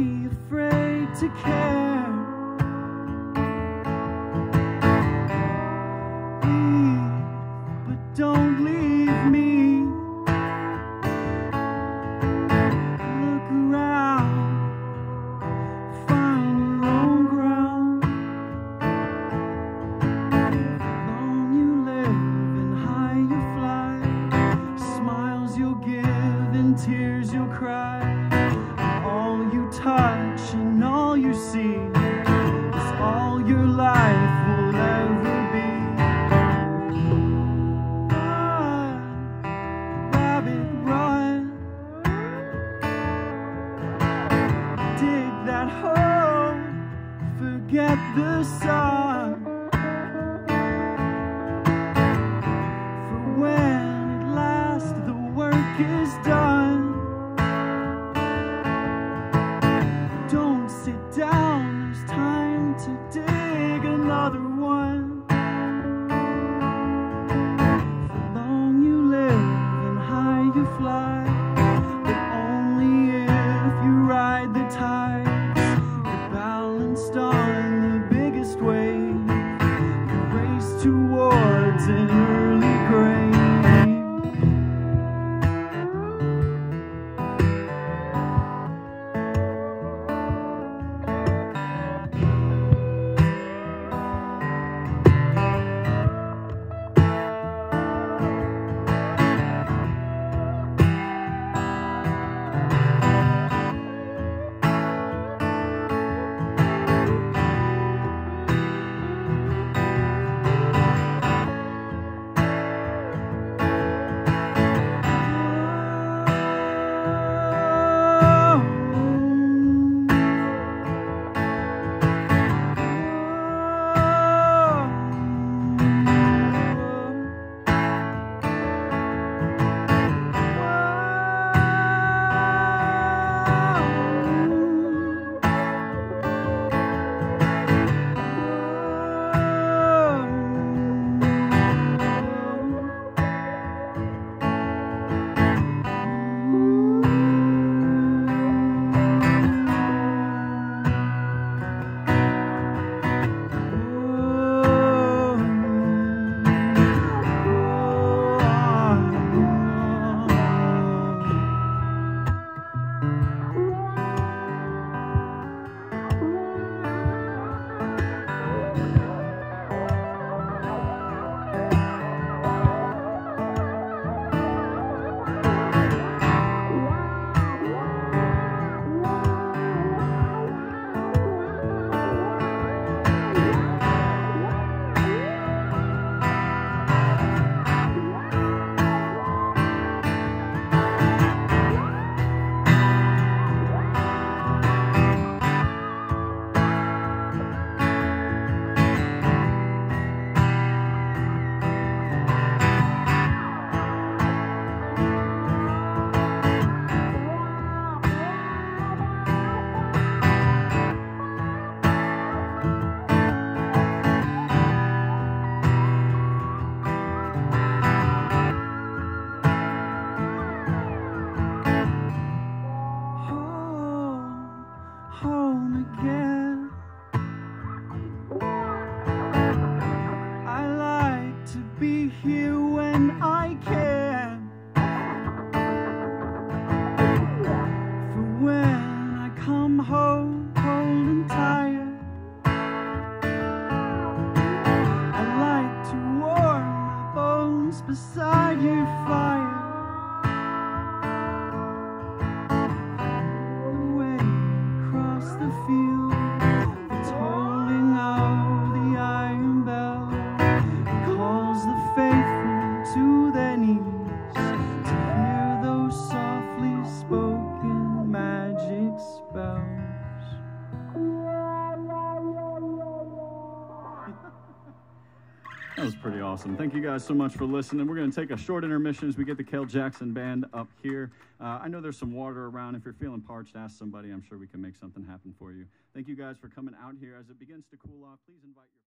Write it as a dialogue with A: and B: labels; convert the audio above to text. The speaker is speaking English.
A: be afraid to care. That hole, forget the sun. For when at last the work is done,
B: was pretty awesome. Thank you guys so much for listening. We're going to take a short intermission as we get the Kel Jackson Band up here. Uh, I know there's some water around. If you're feeling parched, ask somebody. I'm sure we can make something happen for you. Thank you guys for coming out here. As it begins to cool off, please invite your